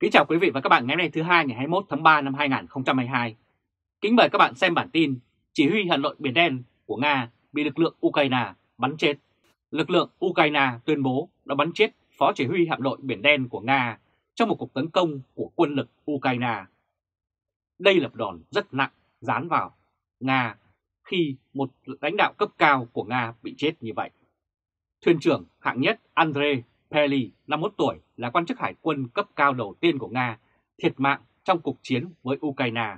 Kính chào quý vị và các bạn ngày hôm nay thứ hai ngày 21 tháng 3 năm 2022. Kính mời các bạn xem bản tin Chỉ huy Hà Nội Biển Đen của Nga bị lực lượng Ukraine bắn chết. Lực lượng Ukraine tuyên bố đã bắn chết Phó Chỉ huy Hạm đội Biển Đen của Nga trong một cuộc tấn công của quân lực Ukraine. Đây là đòn rất nặng, dán vào Nga khi một lãnh đạo cấp cao của Nga bị chết như vậy. Thuyền trưởng hạng nhất Andrei Peli, 51 tuổi, là quan chức hải quân cấp cao đầu tiên của Nga, thiệt mạng trong cuộc chiến với Ukraine.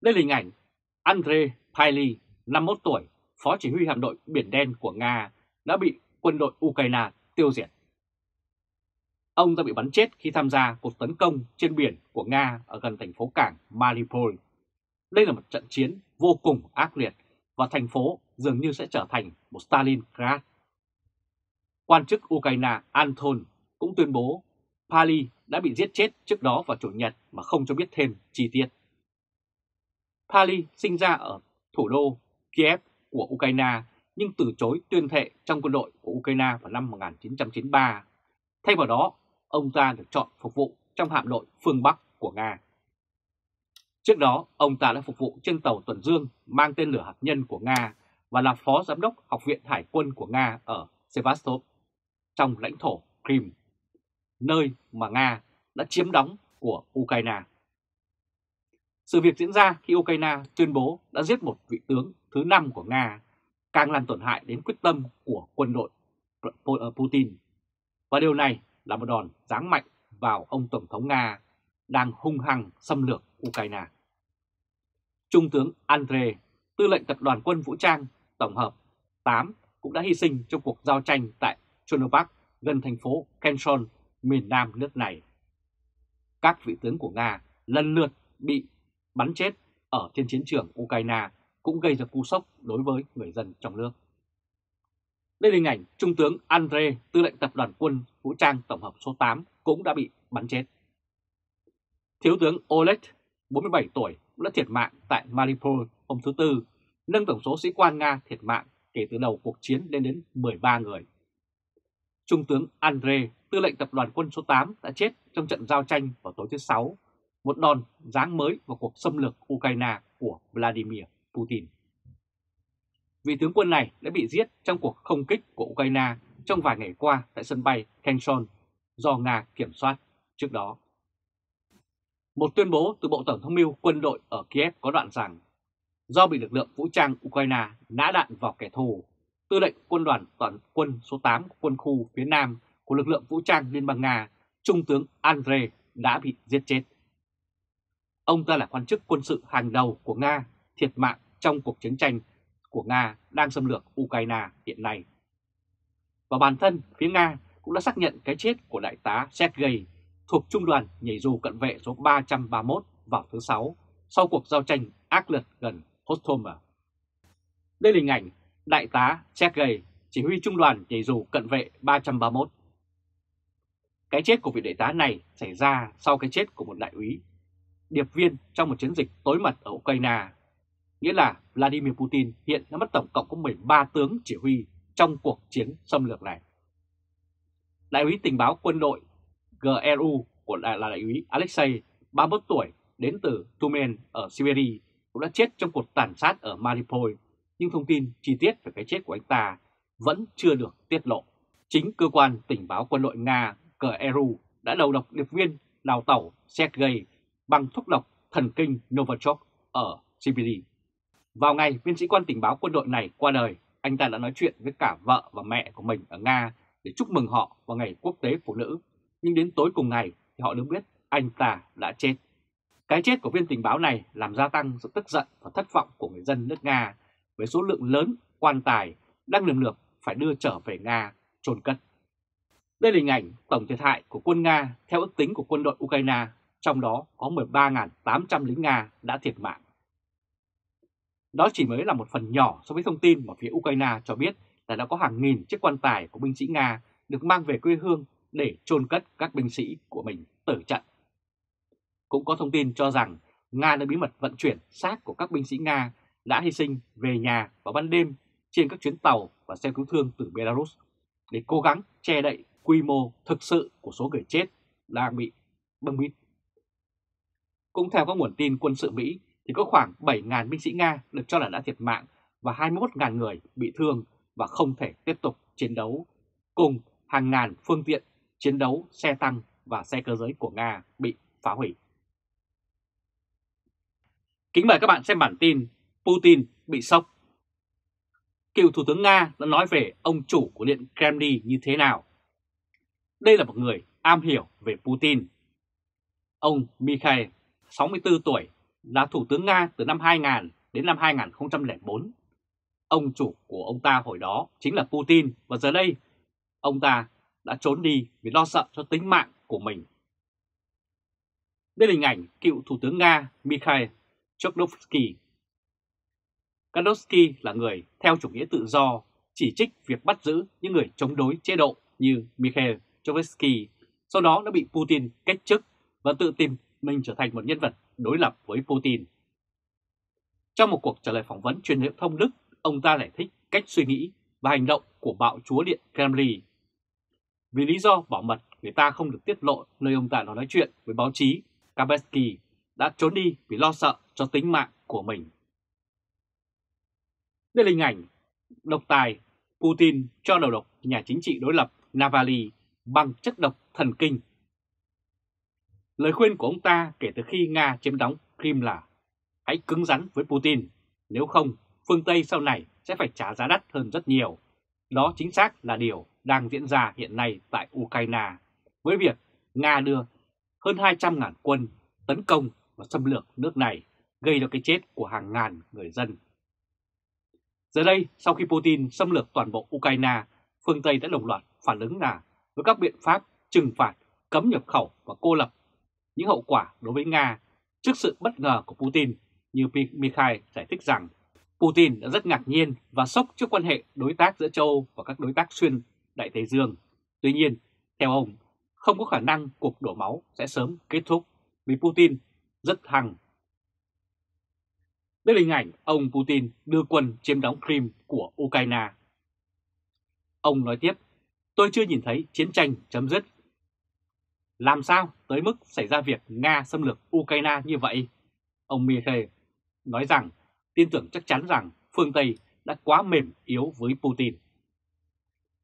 Đây là hình ảnh Andrei Peli, 51 tuổi, phó chỉ huy hạm đội Biển Đen của Nga, đã bị quân đội Ukraine tiêu diệt. Ông đã bị bắn chết khi tham gia cuộc tấn công trên biển của Nga ở gần thành phố cảng Mariupol. Đây là một trận chiến vô cùng ác liệt và thành phố dường như sẽ trở thành một Stalingrad Quan chức Ukraine Anton cũng tuyên bố Pali đã bị giết chết trước đó vào Chủ nhật mà không cho biết thêm chi tiết. Pali sinh ra ở thủ đô Kiev của Ukraine nhưng từ chối tuyên thệ trong quân đội của Ukraine vào năm 1993. Thay vào đó, ông ta được chọn phục vụ trong hạm đội phương Bắc của Nga. Trước đó, ông ta đã phục vụ trên tàu tuần dương mang tên lửa hạt nhân của Nga và là phó giám đốc Học viện Hải quân của Nga ở Sevastopol trong lãnh thổ Crimea, nơi mà Nga đã chiếm đóng của Ukraine. Sự việc diễn ra khi Ukraine tuyên bố đã giết một vị tướng thứ năm của Nga, càng làm tổn hại đến quyết tâm của quân đội ờ, Putin. Và điều này là một đòn giáng mạnh vào ông Tổng thống Nga đang hung hăng xâm lược Ukraine. Trung tướng Andre, tư lệnh tập đoàn quân vũ trang tổng hợp 8 cũng đã hy sinh trong cuộc giao tranh tại Chernobyl gần thành phố Kherson, miền nam nước này. Các vị tướng của Nga lần lượt bị bắn chết ở trên chiến trường Ukraine cũng gây ra cú sốc đối với người dân trong nước. Đây là hình ảnh Trung tướng Andre, tư lệnh tập đoàn quân vũ trang tổng hợp số 8 cũng đã bị bắn chết. Thiếu tướng Oleg, 47 tuổi, đã thiệt mạng tại Mariupol hôm thứ Tư, nâng tổng số sĩ quan Nga thiệt mạng kể từ đầu cuộc chiến lên đến 13 người. Trung tướng Andre, tư lệnh tập đoàn quân số 8 đã chết trong trận giao tranh vào tối thứ Sáu, một đòn giáng mới vào cuộc xâm lược Ukraine của Vladimir Putin. Vị tướng quân này đã bị giết trong cuộc không kích của Ukraine trong vài ngày qua tại sân bay Kherson do Nga kiểm soát trước đó. Một tuyên bố từ Bộ Tổng thống mưu quân đội ở Kiev có đoạn rằng do bị lực lượng vũ trang Ukraine nã đạn vào kẻ thù tư lệnh quân đoàn toàn quân số 8 quân khu phía Nam của lực lượng vũ trang Liên bang Nga, Trung tướng Andre đã bị giết chết. Ông ta là quan chức quân sự hàng đầu của Nga, thiệt mạng trong cuộc chiến tranh của Nga đang xâm lược Ukraine hiện nay. Và bản thân phía Nga cũng đã xác nhận cái chết của đại tá Sergei thuộc trung đoàn nhảy dù cận vệ số 331 vào thứ Sáu sau cuộc giao tranh ác liệt gần Hostoma. Đây là hình ảnh Đại tá Sergei, chỉ huy trung đoàn nhảy dù cận vệ 331. Cái chết của vị đại tá này xảy ra sau cái chết của một đại úy, điệp viên trong một chiến dịch tối mật ở Ukraine. Nghĩa là Vladimir Putin hiện đã mất tổng cộng có 13 tướng chỉ huy trong cuộc chiến xâm lược này. Đại úy tình báo quân đội GRU của đại là đại úy Alexei, 31 tuổi, đến từ Tumen ở Siberia, cũng đã chết trong cuộc tàn sát ở Mariupol nhưng thông tin chi tiết về cái chết của anh ta vẫn chưa được tiết lộ. Chính cơ quan tình báo quân đội Nga KRU đã đầu độc điệp viên đào tàu Sergei bằng thuốc độc thần kinh Novichok ở Siberia. Vào ngày viên sĩ quan tình báo quân đội này qua đời, anh ta đã nói chuyện với cả vợ và mẹ của mình ở Nga để chúc mừng họ vào ngày quốc tế phụ nữ. Nhưng đến tối cùng ngày thì họ được biết anh ta đã chết. Cái chết của viên tình báo này làm gia tăng sự tức giận và thất vọng của người dân nước Nga với số lượng lớn quan tài đang lần lượt phải đưa trở về Nga chôn cất. Đây là hình ảnh tổng thiệt hại của quân Nga theo ước tính của quân đội Ukraine, trong đó có 13.800 lính Nga đã thiệt mạng. Đó chỉ mới là một phần nhỏ so với thông tin mà phía Ukraine cho biết là đã có hàng nghìn chiếc quan tài của binh sĩ Nga được mang về quê hương để chôn cất các binh sĩ của mình tử trận. Cũng có thông tin cho rằng Nga đã bí mật vận chuyển xác của các binh sĩ Nga đã hy sinh về nhà vào ban đêm trên các chuyến tàu và xe cứu thương từ Belarus để cố gắng che đậy quy mô thực sự của số người chết đang bị bưng bít. Cũng theo các nguồn tin quân sự Mỹ thì có khoảng 7.000 binh sĩ Nga được cho là đã thiệt mạng và 21.000 người bị thương và không thể tiếp tục chiến đấu, cùng hàng ngàn phương tiện chiến đấu, xe tăng và xe cơ giới của Nga bị phá hủy. Kính mời các bạn xem bản tin Putin bị sốc. Cựu Thủ tướng Nga đã nói về ông chủ của Điện Kremlin như thế nào. Đây là một người am hiểu về Putin. Ông Mikhail, 64 tuổi, là Thủ tướng Nga từ năm 2000 đến năm 2004. Ông chủ của ông ta hồi đó chính là Putin và giờ đây ông ta đã trốn đi vì lo sợ cho tính mạng của mình. Đây là hình ảnh cựu Thủ tướng Nga Mikhail Chodkovsky. Kadovsky là người theo chủ nghĩa tự do, chỉ trích việc bắt giữ những người chống đối chế độ như Mikhail Chovetsky, sau đó đã bị Putin cách chức và tự tìm mình trở thành một nhân vật đối lập với Putin. Trong một cuộc trả lời phỏng vấn truyền thông Đức, ông ta giải thích cách suy nghĩ và hành động của bạo chúa điện Kremlin. Vì lý do bảo mật, người ta không được tiết lộ nơi ông ta nói chuyện với báo chí, Kabetsky đã trốn đi vì lo sợ cho tính mạng của mình. Đây là hình ảnh độc tài Putin cho đầu độc nhà chính trị đối lập Navalny bằng chất độc thần kinh. Lời khuyên của ông ta kể từ khi Nga chiếm đóng Crimea là hãy cứng rắn với Putin, nếu không phương Tây sau này sẽ phải trả giá đắt hơn rất nhiều. Đó chính xác là điều đang diễn ra hiện nay tại Ukraine với việc Nga đưa hơn 200.000 quân tấn công và xâm lược nước này gây ra cái chết của hàng ngàn người dân. Giờ đây, sau khi Putin xâm lược toàn bộ Ukraine, phương Tây đã đồng loạt phản ứng là với các biện pháp trừng phạt, cấm nhập khẩu và cô lập những hậu quả đối với Nga trước sự bất ngờ của Putin như Mikhail giải thích rằng Putin đã rất ngạc nhiên và sốc trước quan hệ đối tác giữa châu Âu và các đối tác xuyên Đại Tây Dương. Tuy nhiên, theo ông, không có khả năng cuộc đổ máu sẽ sớm kết thúc vì Putin rất hằng đây là hình ảnh ông Putin đưa quân chiếm đóng Crimea của Ukraine. Ông nói tiếp, tôi chưa nhìn thấy chiến tranh chấm dứt. Làm sao tới mức xảy ra việc Nga xâm lược Ukraine như vậy? Ông Mikhail nói rằng tin tưởng chắc chắn rằng phương Tây đã quá mềm yếu với Putin.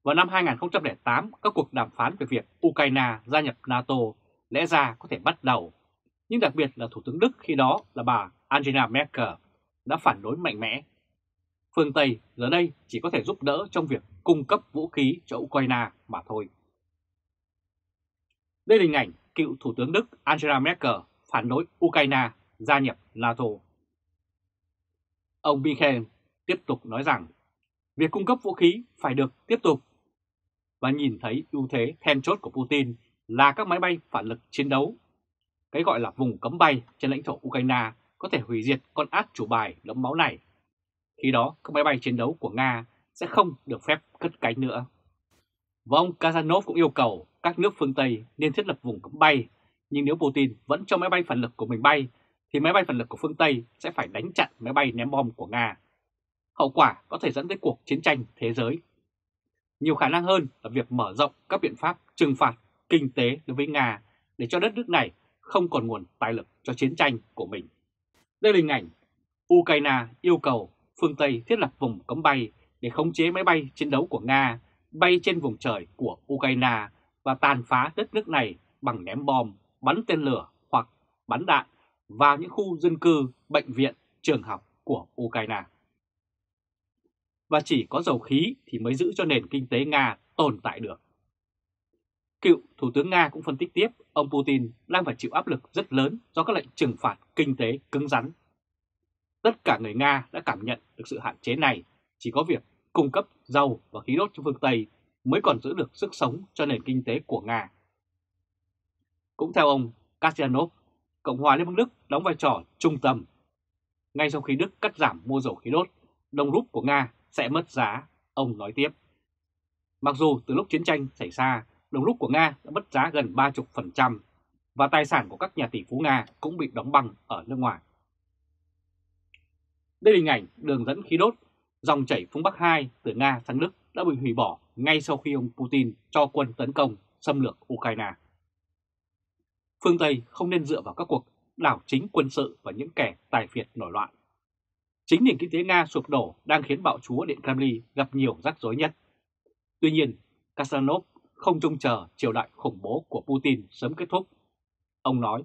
Vào năm 2008, các cuộc đàm phán về việc Ukraine gia nhập NATO lẽ ra có thể bắt đầu, nhưng đặc biệt là Thủ tướng Đức khi đó là bà Angela Merkel đã phản đối mạnh mẽ. Phương Tây giờ đây chỉ có thể giúp đỡ trong việc cung cấp vũ khí cho Ukraine mà thôi. Đây là hình ảnh cựu Thủ tướng Đức Angela Merkel phản đối Ukraine gia nhập NATO. Ông Michael tiếp tục nói rằng, việc cung cấp vũ khí phải được tiếp tục và nhìn thấy ưu thế then chốt của Putin là các máy bay phản lực chiến đấu. Cái gọi là vùng cấm bay trên lãnh thổ Ukraine có thể hủy diệt con át chủ bài lấm máu này. Khi đó, các máy bay chiến đấu của Nga sẽ không được phép cất cánh nữa. Và ông Kazanov cũng yêu cầu các nước phương Tây nên thiết lập vùng cấm bay, nhưng nếu Putin vẫn cho máy bay phản lực của mình bay, thì máy bay phản lực của phương Tây sẽ phải đánh chặn máy bay ném bom của Nga. Hậu quả có thể dẫn tới cuộc chiến tranh thế giới. Nhiều khả năng hơn là việc mở rộng các biện pháp trừng phạt kinh tế đối với Nga để cho đất nước này không còn nguồn tài lực cho chiến tranh của mình. Đây là hình ảnh Ukraine yêu cầu phương Tây thiết lập vùng cấm bay để khống chế máy bay chiến đấu của Nga bay trên vùng trời của Ukraine và tàn phá đất nước này bằng ném bom, bắn tên lửa hoặc bắn đạn vào những khu dân cư, bệnh viện, trường học của Ukraine. Và chỉ có dầu khí thì mới giữ cho nền kinh tế Nga tồn tại được. Cựu Thủ tướng Nga cũng phân tích tiếp, ông Putin đang phải chịu áp lực rất lớn do các lệnh trừng phạt kinh tế cứng rắn. Tất cả người Nga đã cảm nhận được sự hạn chế này, chỉ có việc cung cấp dầu và khí đốt cho phương Tây mới còn giữ được sức sống cho nền kinh tế của Nga. Cũng theo ông Kasyanov, Cộng hòa Liên bang Đức đóng vai trò trung tâm. Ngay sau khi Đức cắt giảm mua dầu khí đốt, đồng rút của Nga sẽ mất giá, ông nói tiếp. Mặc dù từ lúc chiến tranh xảy ra, đồng rút của Nga đã mất giá gần 30% và tài sản của các nhà tỷ phú Nga cũng bị đóng băng ở nước ngoài. Đây là hình ảnh đường dẫn khí đốt dòng chảy phương Bắc 2 từ Nga sang Đức đã bị hủy bỏ ngay sau khi ông Putin cho quân tấn công xâm lược Ukraine. phương Tây không nên dựa vào các cuộc đảo chính quân sự và những kẻ tài phiệt nổi loạn. Chính nền kinh tế Nga sụp đổ đang khiến bạo chúa Điện Kremlin gặp nhiều rắc rối nhất. Tuy nhiên, Kasanov không trông chờ triều đại khủng bố của Putin sớm kết thúc. Ông nói,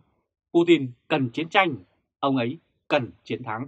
Putin cần chiến tranh, ông ấy cần chiến thắng.